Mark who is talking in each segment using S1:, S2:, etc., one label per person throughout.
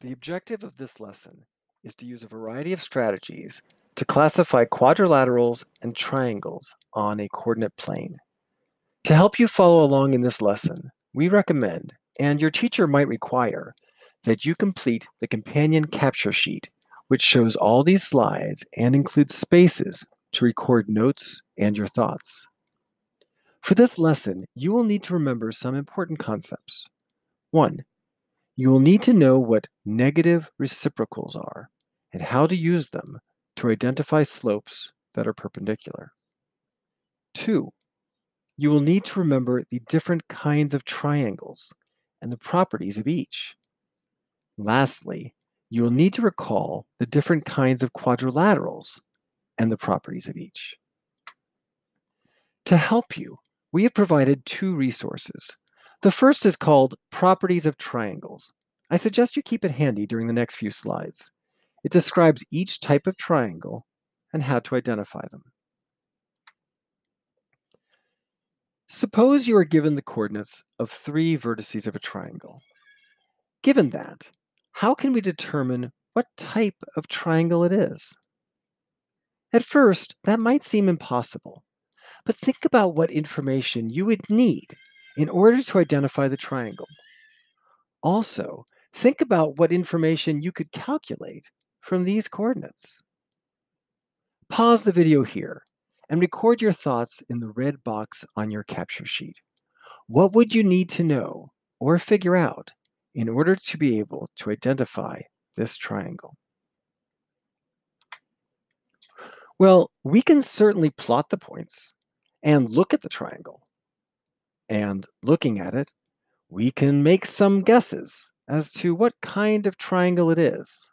S1: The objective of this lesson is to use a variety of strategies to classify quadrilaterals and triangles on a coordinate plane. To help you follow along in this lesson, we recommend, and your teacher might require, that you complete the companion capture sheet, which shows all these slides and includes spaces to record notes and your thoughts. For this lesson, you will need to remember some important concepts. One, you will need to know what negative reciprocals are and how to use them to identify slopes that are perpendicular. Two, you will need to remember the different kinds of triangles and the properties of each. Lastly, you will need to recall the different kinds of quadrilaterals and the properties of each. To help you, we have provided two resources the first is called Properties of Triangles. I suggest you keep it handy during the next few slides. It describes each type of triangle and how to identify them. Suppose you are given the coordinates of three vertices of a triangle. Given that, how can we determine what type of triangle it is? At first, that might seem impossible, but think about what information you would need in order to identify the triangle. Also, think about what information you could calculate from these coordinates. Pause the video here and record your thoughts in the red box on your capture sheet. What would you need to know or figure out in order to be able to identify this triangle? Well, we can certainly plot the points and look at the triangle. And looking at it, we can make some guesses as to what kind of triangle it is.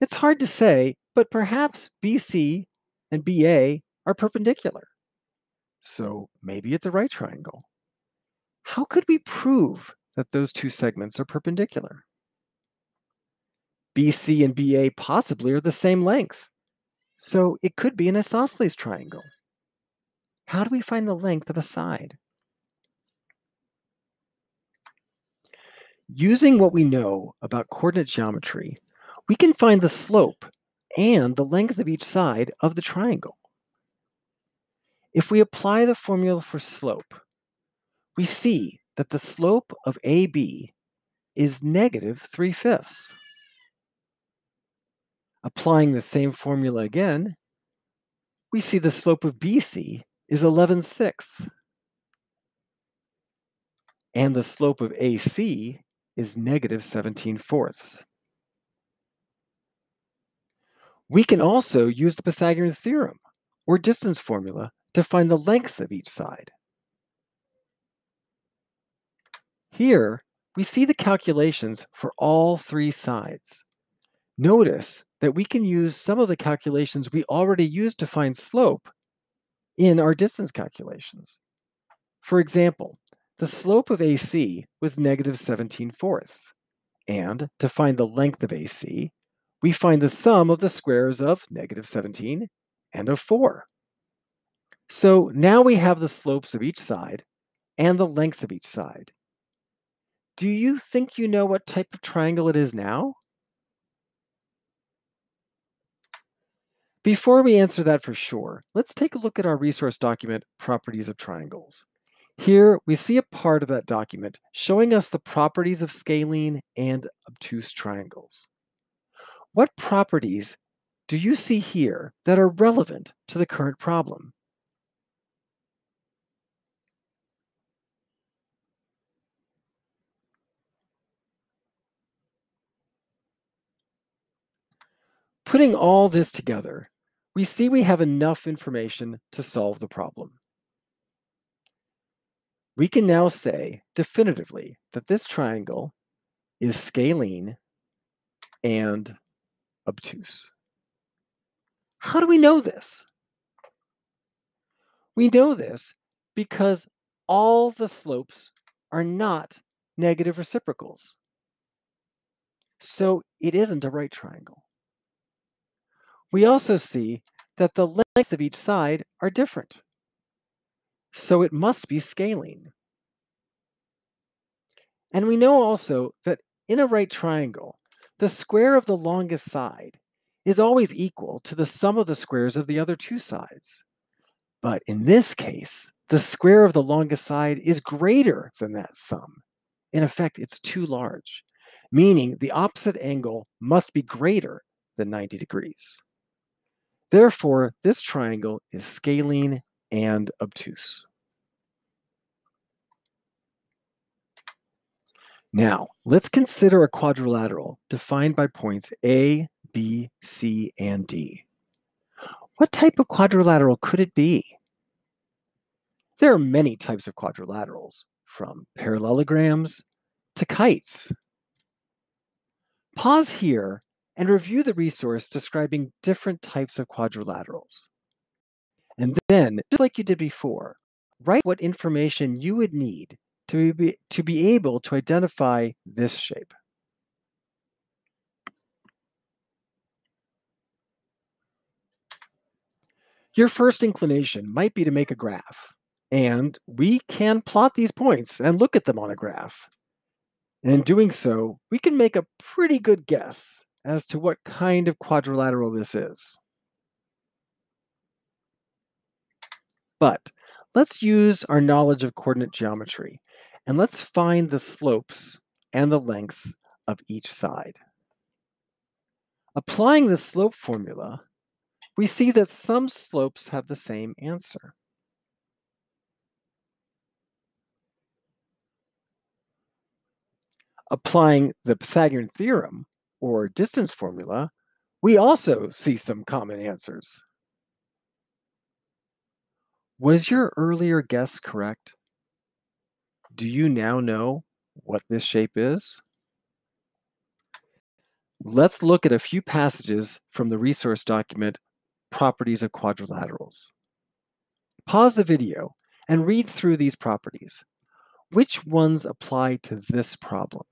S1: It's hard to say, but perhaps BC and BA are perpendicular. So maybe it's a right triangle. How could we prove that those two segments are perpendicular? BC and BA possibly are the same length. So it could be an isosceles triangle. How do we find the length of a side? Using what we know about coordinate geometry, we can find the slope and the length of each side of the triangle. If we apply the formula for slope, we see that the slope of AB is negative 3 fifths. Applying the same formula again, we see the slope of BC is 11 sixths. And the slope of AC is negative 17 fourths. We can also use the Pythagorean theorem or distance formula to find the lengths of each side. Here, we see the calculations for all three sides. Notice that we can use some of the calculations we already used to find slope in our distance calculations. For example, the slope of AC was negative 17 fourths. And to find the length of AC, we find the sum of the squares of negative 17 and of 4. So now we have the slopes of each side and the lengths of each side. Do you think you know what type of triangle it is now? Before we answer that for sure, let's take a look at our resource document, Properties of Triangles. Here we see a part of that document showing us the properties of scalene and obtuse triangles. What properties do you see here that are relevant to the current problem? Putting all this together, we see we have enough information to solve the problem. We can now say definitively that this triangle is scalene and obtuse. How do we know this? We know this because all the slopes are not negative reciprocals. So it isn't a right triangle. We also see that the lengths of each side are different. So it must be scalene. And we know also that in a right triangle, the square of the longest side is always equal to the sum of the squares of the other two sides. But in this case, the square of the longest side is greater than that sum. In effect, it's too large, meaning the opposite angle must be greater than 90 degrees. Therefore, this triangle is scalene and obtuse. Now, let's consider a quadrilateral defined by points A, B, C, and D. What type of quadrilateral could it be? There are many types of quadrilaterals, from parallelograms to kites. Pause here and review the resource describing different types of quadrilaterals. And then, just like you did before, write what information you would need to be, to be able to identify this shape. Your first inclination might be to make a graph, and we can plot these points and look at them on a graph. And in doing so, we can make a pretty good guess as to what kind of quadrilateral this is. But let's use our knowledge of coordinate geometry and let's find the slopes and the lengths of each side. Applying the slope formula, we see that some slopes have the same answer. Applying the Pythagorean theorem, or distance formula, we also see some common answers. Was your earlier guess correct? Do you now know what this shape is? Let's look at a few passages from the resource document, Properties of Quadrilaterals. Pause the video and read through these properties. Which ones apply to this problem?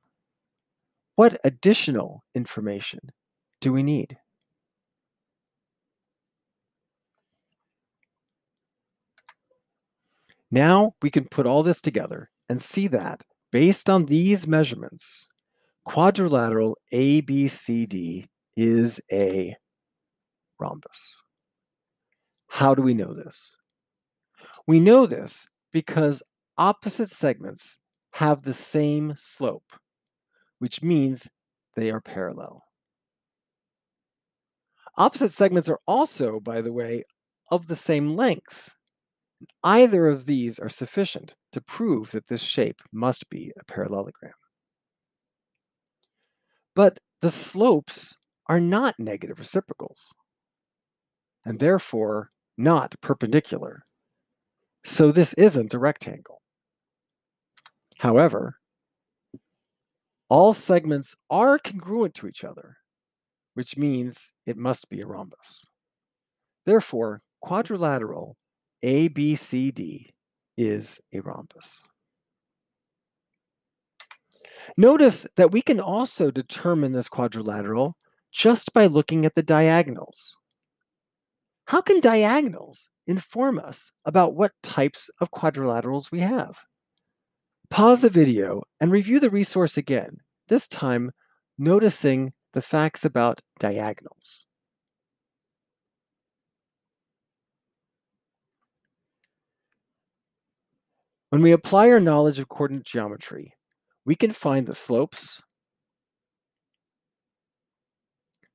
S1: What additional information do we need? Now we can put all this together and see that, based on these measurements, quadrilateral ABCD is a rhombus. How do we know this? We know this because opposite segments have the same slope which means they are parallel. Opposite segments are also, by the way, of the same length. Either of these are sufficient to prove that this shape must be a parallelogram. But the slopes are not negative reciprocals, and therefore not perpendicular. So this isn't a rectangle. However, all segments are congruent to each other, which means it must be a rhombus. Therefore, quadrilateral ABCD is a rhombus. Notice that we can also determine this quadrilateral just by looking at the diagonals. How can diagonals inform us about what types of quadrilaterals we have? Pause the video and review the resource again, this time noticing the facts about diagonals. When we apply our knowledge of coordinate geometry, we can find the slopes,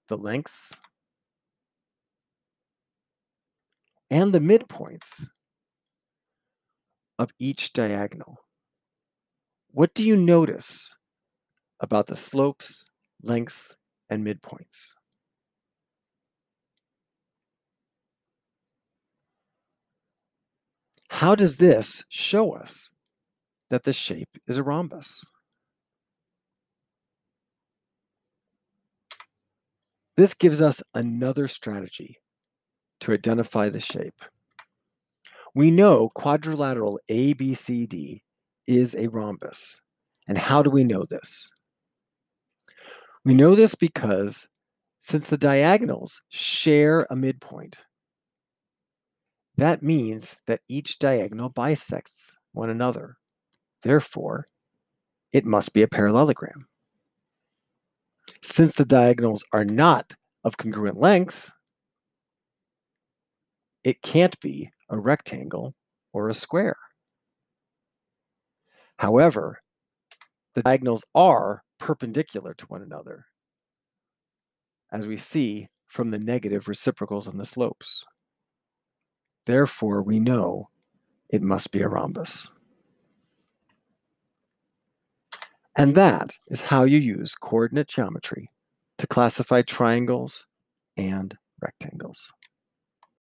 S1: the lengths, and the midpoints of each diagonal. What do you notice about the slopes, lengths, and midpoints? How does this show us that the shape is a rhombus? This gives us another strategy to identify the shape. We know quadrilateral ABCD is a rhombus. And how do we know this? We know this because since the diagonals share a midpoint, that means that each diagonal bisects one another. Therefore, it must be a parallelogram. Since the diagonals are not of congruent length, it can't be a rectangle or a square. However, the diagonals are perpendicular to one another, as we see from the negative reciprocals on the slopes. Therefore, we know it must be a rhombus. And that is how you use coordinate geometry to classify triangles and rectangles.